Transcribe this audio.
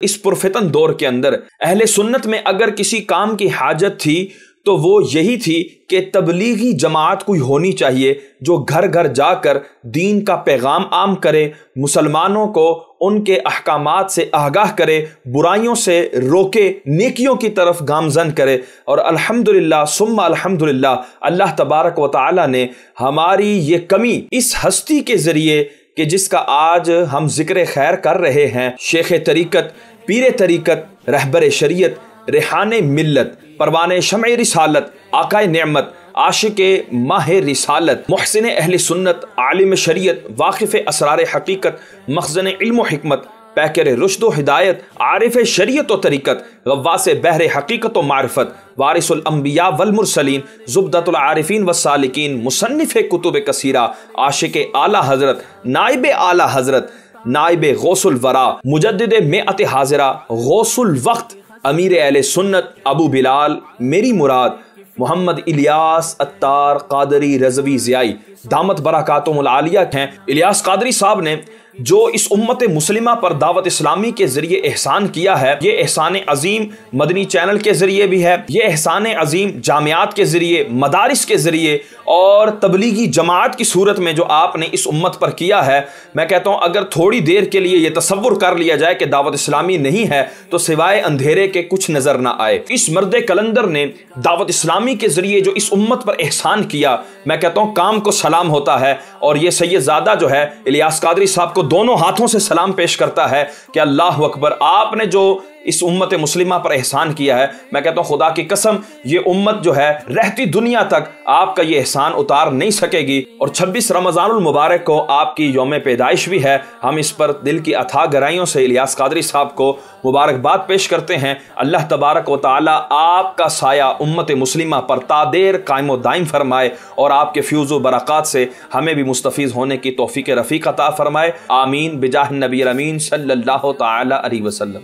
इस पुरफतन दौर के अंदर, अहले सुन्नत में अगर किसी काम की हाजत थी तो वो यही थी कि तबलीगी जमात कोई होनी चाहिए, जो घर घर जाकर दीन का पैगाम आम करे, मुसलमानों को उनके अहकाम से आगाह करे, बुराइयों से रोके, नेकियों की तरफ़ गामजन करे। और अल्हम्दुलिल्लाह, सुम्मा अल्हम्दुलिल्लाह, अल्लाह तबारक व ताली ने हमारी ये कमी इस हस्ती के ज़रिए कि जिसका आज हम ज़िक्र खैर कर रहे हैं शेख तरीक़त पीर तरीक़त, रहबर शरीयत, रेहान मिलत परवान शम रिसालत, आकाए नमत, आशिक माह रिसालत, महसिन अहल सुन्नत, आलिम शरीयत, वाकिफ़ असरार हकीकत, मखजन इल्म हमत पैकर रुशद हिदायत, आरिफ शरीत व तरीक़त, गवास बहर हकीकत व मारफत वारिसम्बिया वलमरसलिन ज़ुबदतुलआरिफ़ीन वसालिकीन मुसनफ़ कुतुब कसीरा, आशिक आला हज़रत नाइब आला हज़रत नाइब गौसल वरा मुजद में अत हाजिरा, गौसुल वक्त, अमीर अल सुन्नत, अबू बिलाल, मेरी मुराद, मोहम्मद इलियास अतार कादरी रजवी ज़ियाई, दामत बरक़ातुमलिया हैं। इलियास कादरी साहब ने जो इस उम्मत मुसलिमा पर दावत इस्लामी के ज़रिए एहसान किया है, ये एहसान अजीम मदनी चैनल के ज़रिए भी है, ये एहसान अजीम जामियात के ज़रिए, मदारस के ज़रिए और तबलीगी जमात की सूरत में जो आपने इस उम्मत पर किया है, मैं कहता हूँ अगर थोड़ी देर के लिए ये तस्वुर कर लिया जाए कि दावत इस्लामी नहीं है तो सिवाय अंधेरे के कुछ नज़र ना आए। इस मर्द कलंदर ने दावत इस्लामी के ज़रिए जो इस उम्मत पर एहसान किया मैं कहता हूँ, काम को सलाम होता है और ये सैदादा जो है, इलियास कादरी साहब को दोनों हाथों से सलाम पेश करता है कि अल्लाह अकबर, आपने जो इस उम्मत मुस्लिमा पर एहसान किया है। मैं कहता हूँ, खुदा की कसम, ये उम्मत जो है, रहती दुनिया तक आपका ये एहसान उतार नहीं सकेगी। और 26 रमज़ान मुबारक को आपकी योम पैदाइश भी है। हम इस पर दिल की अथा गहराइयों से इलियास कादरी साहब को मुबारकबाद पेश करते हैं। अल्लाह तबारक व ताली आपका साया उम्मत मुस्लिमा पर तादेर, कायम दायम फरमाए और आपके फ्यूज़ बरक़ात से हमें भी मुस्तफ़ होने की तोफ़ी रफ़ी अता फरमाए। आमीन, बिजाह नबी अमीन सल्ला तसलम